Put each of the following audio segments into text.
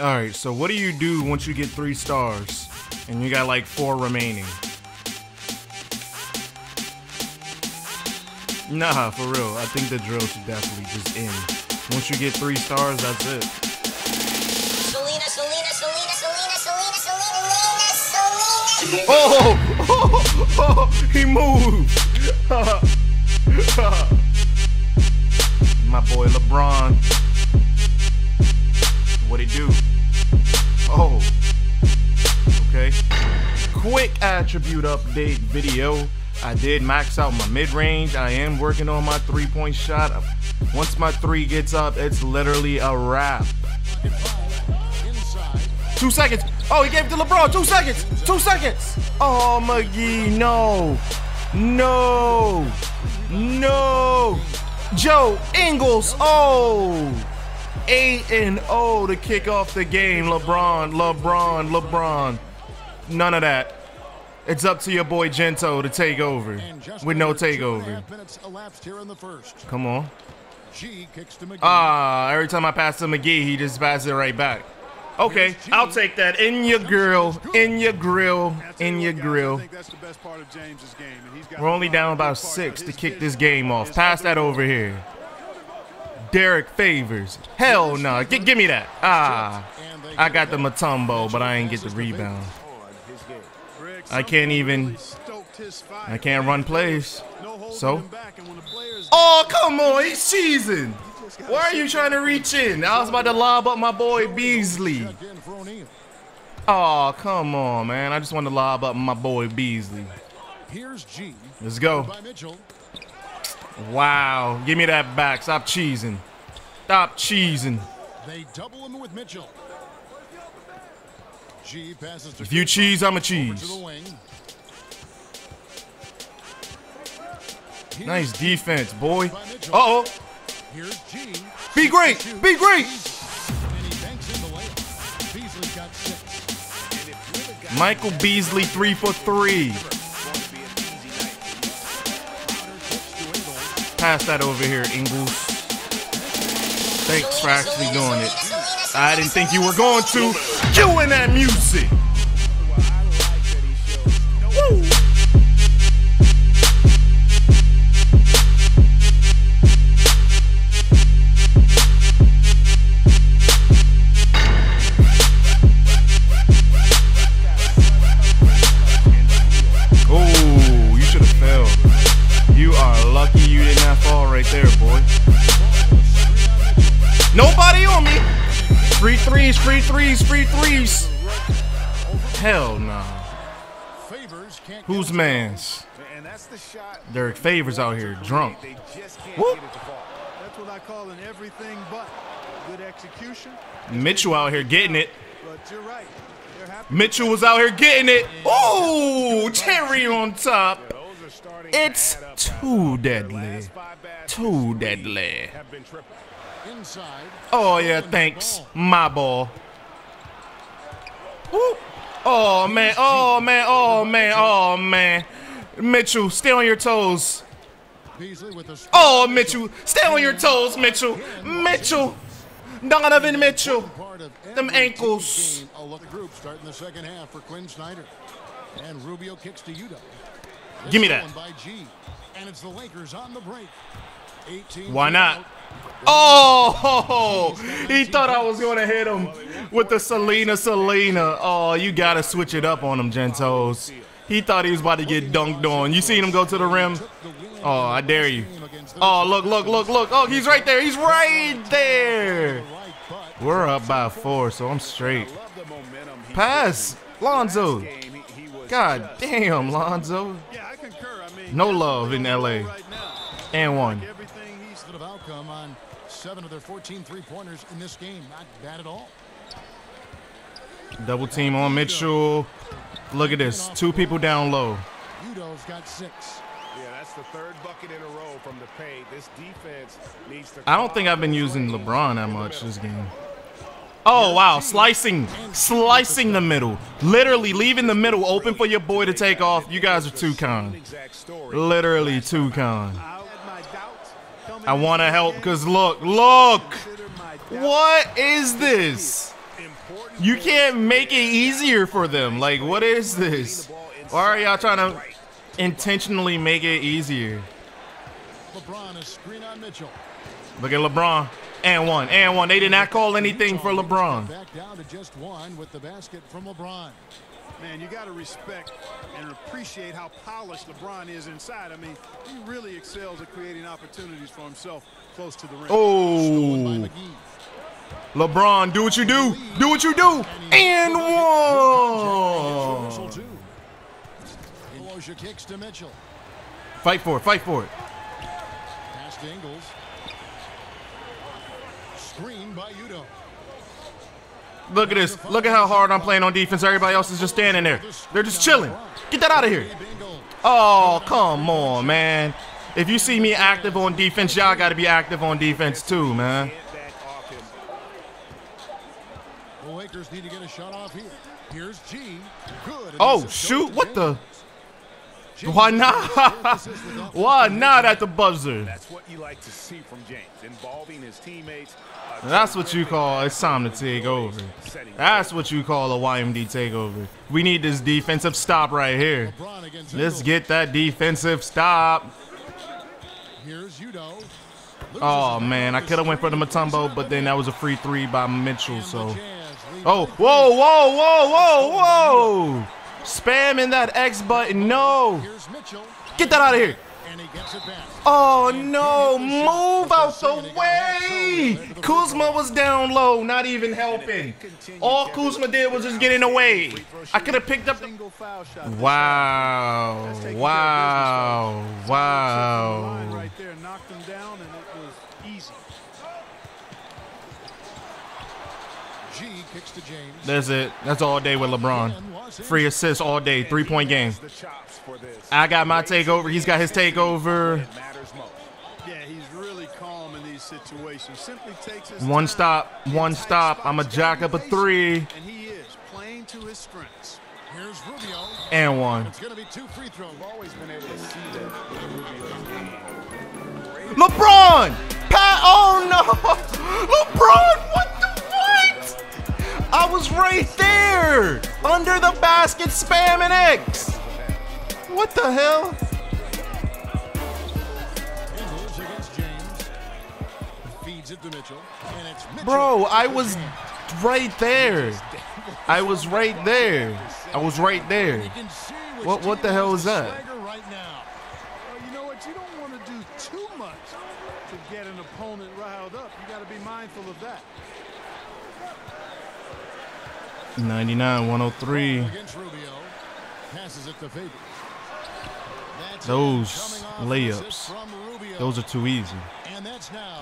All right, so what do you do once you get three stars and you got like four remaining? Nah, for real. I think the drill should definitely just end. Once you get three stars, that's it. Selena, Selena, Selena, Selena, Selena, Selena, Selena. Oh, oh, oh, he moved. My boy LeBron. Quick attribute update video. I did max out my mid range. I am working on my three point shot. Once my three gets up, it's literally a wrap. Two seconds. Oh, he gave it to LeBron. Two seconds. Two seconds. Oh, McGee, no. No. No. Joe Ingles. Oh. 8 and 0 to kick off the game. LeBron, LeBron, LeBron. None of that. It's up to your boy Gento to take over with no under two and a takeover. half minutes elapsed here in the first. Come on. Ah, every time I pass to McGee, he just passes it right back. Okay, I'll take that. In your grill, in your grill, in your grill. We're only down about six to kick this game off. Pass that over here. Derrick Favors. Hell no. G- give me that. Ah. I got the Mutombo, but I ain't get the rebound. I can't even. I can't run plays. So? Oh, come on. He's cheesing. Why are you trying to reach in? I was about to lob up my boy Beasley. Oh, come on, man. I just want to lob up my boy Beasley. Let's go. Wow. Give me that back. Stop cheesing. Stop cheesing. They double him with Mitchell. G passes to If you cheese, I'm a cheese. the wing. Here's Nice defense, boy. Uh-oh. Here's G. Be great. Be great. And he banks in the layup. Beasley's got six. Michael Beasley, three for three. Pass that over here, Ingles. Thanks for actually doing it. I didn't think you were going to. Doing that music. Free threes, free threes, free threes. Hell no. Who's man's? Derrick Favors out here drunk. Whoop. That's what I call an everything but good execution. Mitchell out here getting it. Mitchell was out here getting it. Oh, cherry on top. It's too deadly. Too deadly. Have been triple. Inside. Oh yeah, thanks. My ball. Woo. Oh man, oh man, oh man, oh man. Mitchell, stay on your toes. Beasley with the spin. Oh, Mitchell, stay on your toes, Mitchell. Mitchell. Donovan Mitchell. Them ankles. team game. A look at group starting the second half for Quin Snyder. And Rubio kicks to Udoh. Give me that. one By G. And it's the Lakers on the break. 18 Why not? Oh, he thought I was gonna hit him with the Selena Selena. Oh, you gotta switch it up on him, Gentos. He thought he was about to get dunked on. You seen him go to the rim? Oh, I dare you. Oh, look, look, look, look. Oh, he's right there. He's right there. We're up by four, so I'm straight. Pass, Lonzo. God damn, Lonzo. No love in LA. And one. Everything he's positive outcome on seven of their 14 three-pointers in this game. Not bad at all. Double team on Mitchell. Look at this. Two people down low. Udoh's got six. Yeah, that's the third bucket in a row from the paint. This defense needs to. I don't think I've been using LeBron that much this game. Oh, wow. Slicing. Slicing the middle. Literally leaving the middle open for your boy to take off. You guys are too kind. Literally too kind. I had my doubts coming I into want to help because look, look. Consider my doubts. What is this? You can't make it easier for them. Like, what is this? Why are y'all trying to intentionally make it easier? LeBron is screen on Mitchell. Look at LeBron. And one. And one. They did not call anything for LeBron. Back down to just one with the basket from LeBron. Man, you got to respect and appreciate how polished LeBron is inside. I mean, he really excels at creating opportunities for himself close to the rim. Oh. LeBron, do what you do. Do what you do. And one. two. Pelosia kicks to Mitchell. Fight for it. Fight for it. Pass to Ingles. Screen by Udoh. Look at this. Look at how hard I'm playing on defense. Everybody else is just standing there. They're just chilling. Get that out of here. Oh, come on, man. If you see me active on defense, y'all got to be active on defense too, man. Back off him. The Lakers need to get a shot off here. Here's G. Good. Oh, shoot. What the? James Why not? the assist with offensive Why not at the buzzer? That's what you like to see from James, involving his teammates. That's what you call it's time to take over. That's what you call a YMD takeover. We need this defensive stop right here. Let's get that defensive stop. Here's Udoh. Oh man, I could have went for the Mutombo, but then that was a free three by Mitchell. So, oh, whoa, whoa, whoa, whoa, whoa! Spamming that X button. No, three. Here's Mitchell. get that out of here. And he gets it back. Oh no, move out the way! Kuzma was down low, not even helping. All Kuzma did was just get in the way. I could have picked up the. Single foul shot. Wow! That's taking care of Wow! business, fellas. Line Wow! Right there, knocked him down, and it was easy. G kicks to James. That's it. That's all day with LeBron. Free assists all day. Three point game. I got my takeover. He's got his takeover. Simply takes his One stop. One stop. I'ma jack up a three. And he is playing to his strengths. Here's Rubio. And one. It's going to be two free throws. I've always been able to see that. LeBron! Pat! Oh no! LeBron! What? I was right there! Under the basket spamming X! What the hell? Bro, I was right there. I was right there. I was right there. What- what the hell is that? 99, 103. Those layups, those are too easy.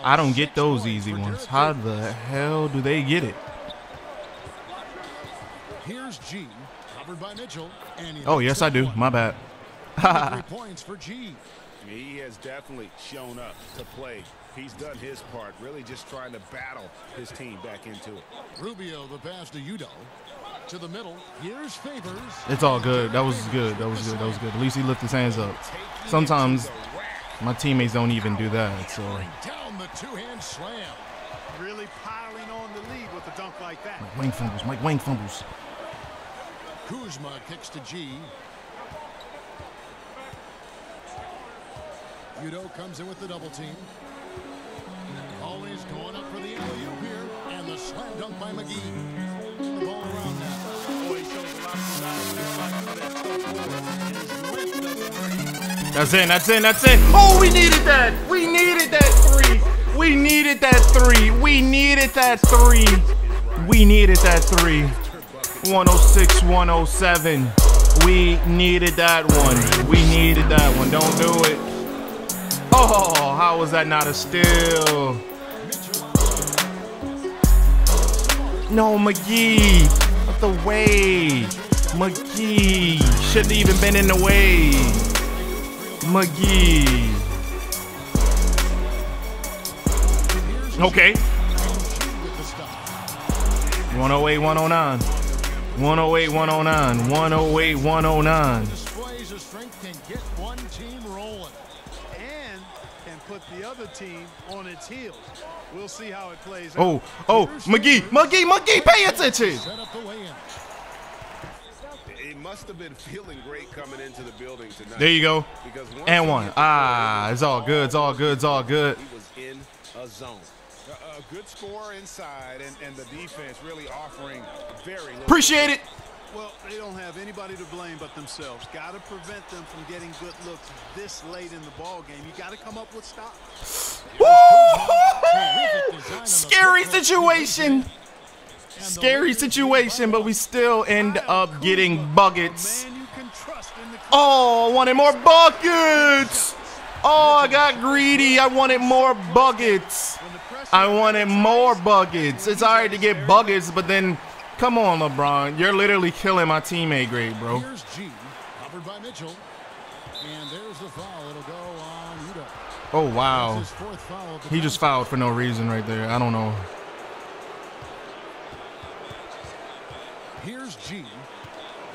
I don't get those easy ones. How the hell do they get it? Here's Gene, covered by Mitchell. oh, yes, I do. My bad. points for G. He has definitely shown up to play He's done his part, really just trying to battle his team back into it. Rubio, the pass to Udoh. To the middle. Here's Favors. It's all good. That was good. That was good. That was good. At least he lifted his hands up. Sometimes my teammates don't even do that. So Down the two-hand slam. Really piling on the lead with a dunk like that. Mike Wang fumbles. Mike Wang fumbles. Kuzma kicks to G. Udoh comes in with the double team. Dunk by McGee. The ball around now. Boy, shows a lot of desire to fight through that tough board. And his length doesn't hurt. That's it. That's it. That's it. Oh, we needed that. We needed that three. We needed that three. We needed that three. We needed that three. 106, 107. We needed that one. We needed that one. Don't do it. Oh, how was that not a steal? No, McGee. Out the way. McGee. Shouldn't even been in the way. McGee. Okay. With the stop. 108, 109. 108, 109. 108, 109. Put the other team on its heels. We'll see how it plays Oh, out. oh, Here's McGee, McGee, McGee, pay attention. Set up the weigh-in. He must have been feeling great coming into the building tonight. There you go. And one. Ah, it's all good. It's all good. It's all good. He was in a zone. A, a good score inside, and, and the defense really offering very little. Appreciate it. Well, they don't have anybody to blame but themselves. Got to prevent them from getting good looks this late in the ball game. You got to come up with stops. Scary situation. Scary situation, but we still end up getting buckets. Oh, I wanted more buckets. Oh, I got greedy. I wanted more buckets. I wanted more buckets. It's alright to get buckets, but then, come on, LeBron. You're literally killing my teammate grade, bro. Here's G, covered by Mitchell. And there's the foul. It'll go on Udoh. Oh, wow. his fourth foul of the He just fouled for no reason right there. I don't know. Here's G.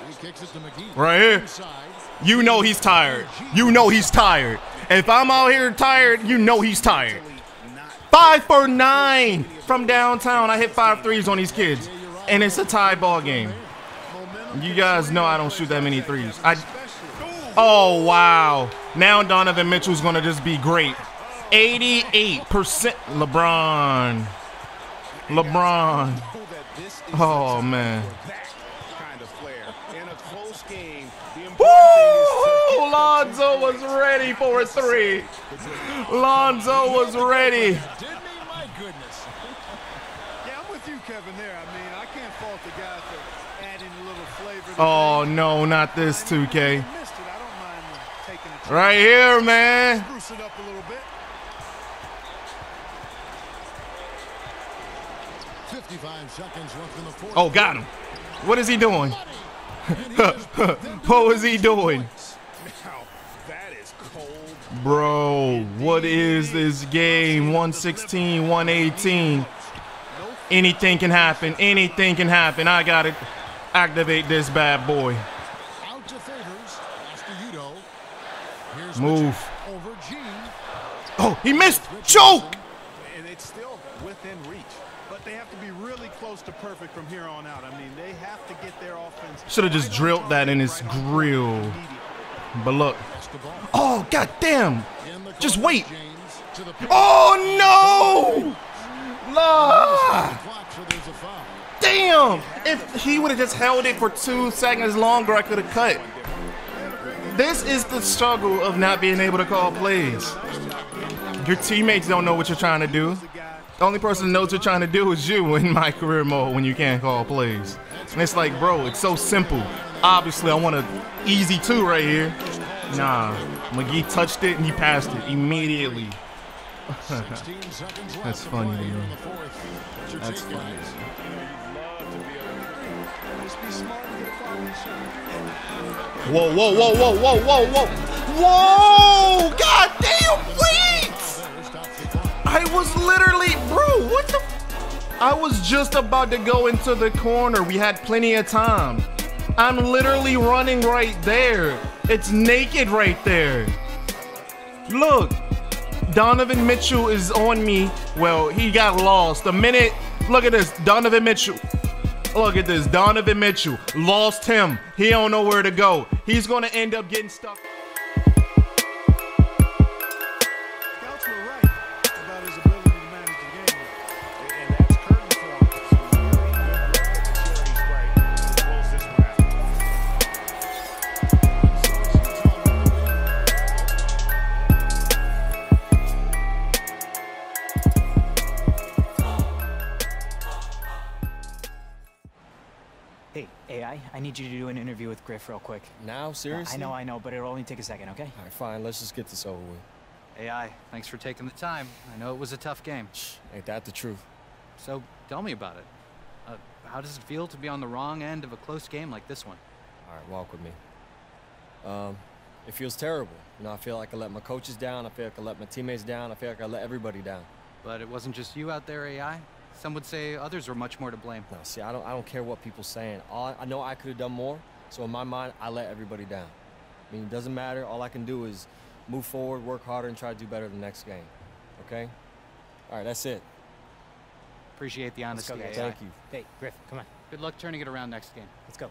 He kicks it to McGee. Right here. You know he's tired. You know he's tired. If I'm out here tired, you know he's tired. Five for nine from downtown. I hit five threes on these kids, and it's a tie ball game. You guys know I don't shoot that many threes. I- Oh wow! Now Donovan Mitchell's gonna just be great. 88% LeBron. LeBron. Is Oh, man. Woo! Lonzo was ready for a three. Lonzo was ready. Yeah, I'm with you, Kevin, there. I mean, I can't fault the guy for adding a little flavor. to Oh no, not this And even if 2K. you missed it, I don't mind uh, taking a chance. Right here, man. Spruce it up a little bit. 55 seconds left in the fourth. Oh, got him. What is he doing? What was he doing? Bro, what is this game? 116, 118. Anything can happen. Anything can happen. I gotta activate this bad boy. Out to Favors. To Udoh. Here's Move. Over G. Oh, he missed. Choke. And it's still within reach. But they have to be really close to perfect from here on out. I mean, they have to get their offense. Shoulda just right drilled that in his grill. But look. That's the ball. Oh, goddamn. Just wait. James to the oh, paint. Oh, no. La. Damn! If he would have just held it for two seconds longer, I could have cut. This is the struggle of not being able to call plays. Your teammates don't know what you're trying to do. The only person that knows what you're trying to do is you in my career mode when you can't call plays. And it's like, bro, it's so simple. Obviously, I want an easy two right here. Nah, McGee touched it and he passed it immediately. 16 seconds left That's funny play to here me. in the fourth. What's your That's funny. guys? just be smart and get a quality shot. Whoa, whoa, whoa, whoa, whoa, whoa, whoa. Whoa! God damn, wait! There stops the clock. I was literally, bro, what the? I was just about to go into the corner. We had plenty of time. I'm literally running right there. It's naked right there. Look, Donovan Mitchell is on me. Well, he got lost. The minute, look at this, Donovan Mitchell. Look at this, Donovan Mitchell lost him. He don't know where to go. He's gonna end up getting stuck. Hey, I need you to do an interview with Griff real quick. Now, seriously? I know, I know, but it'll only take a second, okay? All right, fine. Let's just get this over with. AI, thanks for taking the time. I know it was a tough game. Ain't that the truth? So tell me about it. Uh, how does it feel to be on the wrong end of a close game like this one? All right, walk with me. Um, it feels terrible. You know, I feel like I let my coaches down. I feel like I let my teammates down. I feel like I let everybody down. But it wasn't just you out there, AI. Some would say others were much more to blame. No, see, I don't, I don't care what people saying. All, I know I could have done more, so in my mind, I let everybody down. I mean, it doesn't matter. All I can do is move forward, work harder, and try to do better the next game. Okay? All right, that's it. Appreciate the honesty. Go, Thank you. Hey, Griff, come on. Good luck turning it around next game. Let's go.